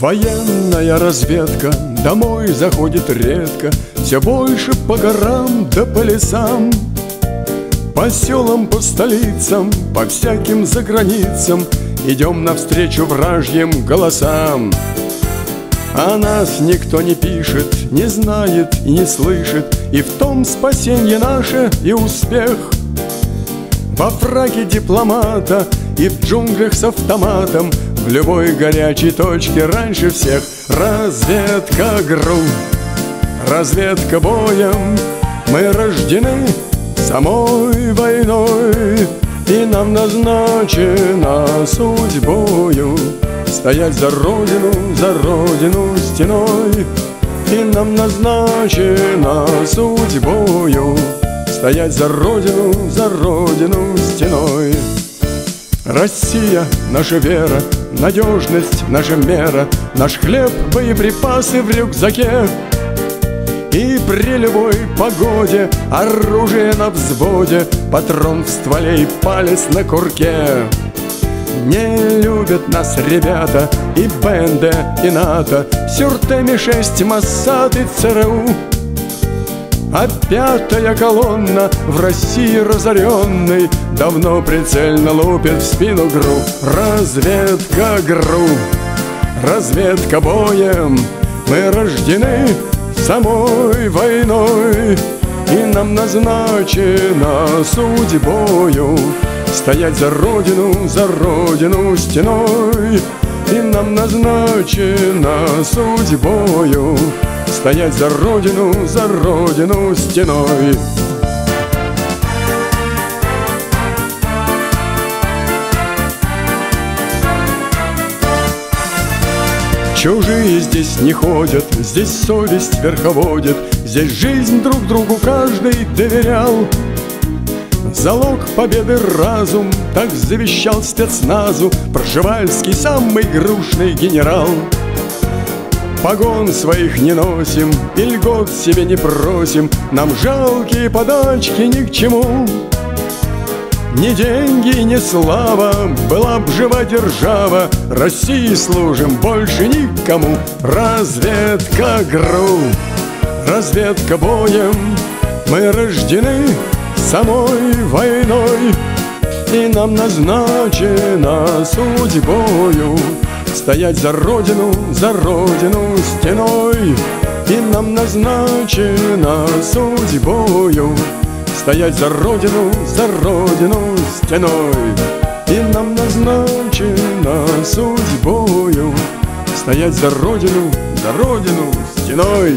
Военная разведка домой заходит редко Все больше по горам да по лесам По селам, по столицам, по всяким заграницам. Идем навстречу вражьим голосам. А нас никто не пишет, не знает и не слышит. И в том спасенье наше и успех. Во фраге дипломата и в джунглях с автоматом Любой горячей точке раньше всех. Разведка ГРУ, разведка боем. Мы рождены самой войной И нам назначена судьбою Стоять за родину, за родину стеной. И нам назначена судьбою Стоять за родину, за родину стеной Россия — наша вера, надежность — наша мера, Наш хлеб, боеприпасы в рюкзаке. И при любой погоде оружие на взводе, Патрон в стволе и палец на курке. Не любят нас ребята и БНД, и НАТО, Сюртеми-6, Моссад и ЦРУ. А пятая колонна в России разоренной Давно прицельно лупит в спину ГРУ. Разведка ГРУ, разведка боем. Мы рождены самой войной И нам назначена судьбою Стоять за родину, за родину стеной. И нам назначена судьбою Стоять за родину, за родину стеной. Чужие здесь не ходят, здесь совесть верховодит Здесь жизнь друг другу каждый доверял. Залог победы разум, так завещал спецназу Пржевальский самый грушный генерал Погон своих не носим и льгот себе не просим. Нам жалкие подачки ни к чему. Ни деньги, ни слава, была б жива держава. России служим больше никому. Разведка ГРУ, разведка боем. Мы рождены самой войной. И нам назначена судьбою Стоять за родину, за родину стеной. И нам назначена судьбою Стоять за родину, за родину стеной. И нам назначена судьбою Стоять за родину, за родину стеной